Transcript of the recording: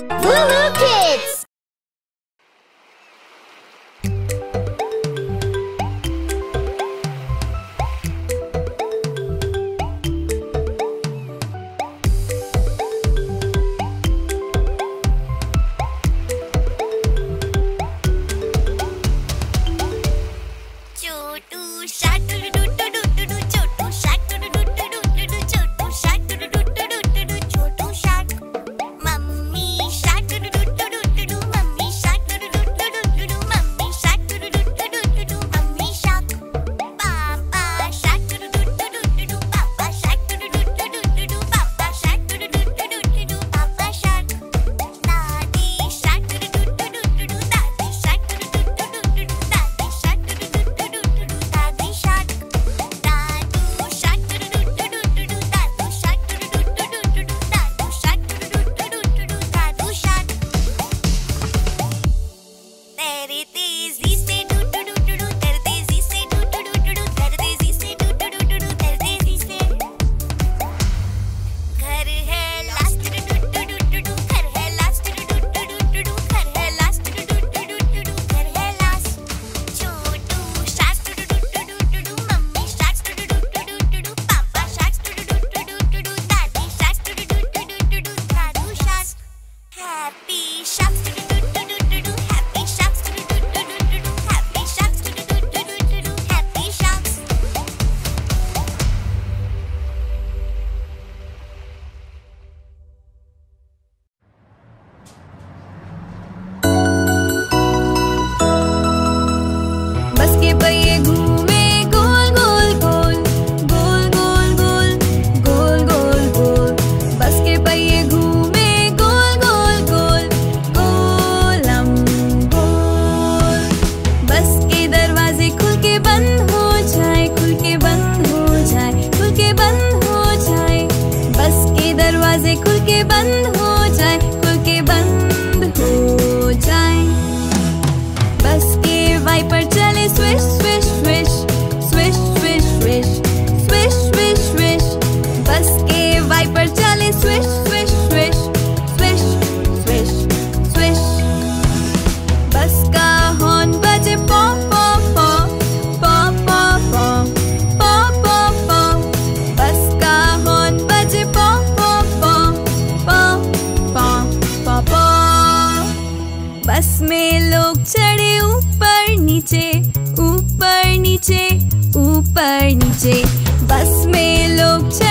Lulu Kids! shuttle. बंद नीचे ऊपर नीचे ऊपर नीचे बस में लोग